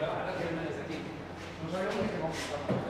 No sabemos que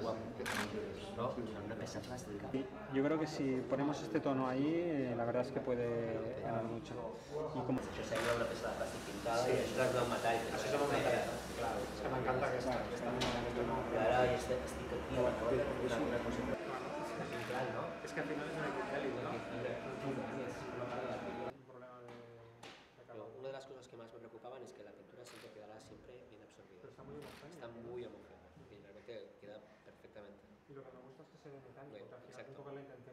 guapo. Plástica. Yo creo que si ponemos este tono ahí, eh, la verdad es que puede ganar mucho. Y como... Això sembla una peça de plàstic pintada i això és un metall. Això és un metall. Clar, és que m'encanta aquesta, aquesta. I ara estic, aquí a la colla, una, cosa no? És que al final és no? Una de, de Pero una de las cosas que más me preocupaban es que la pintura siempre quedará siempre bien absorbida. Pero está muy. Está muy homogénea y lo que me gusta es que se ve metálico, Bueno, que al final un poco la intenté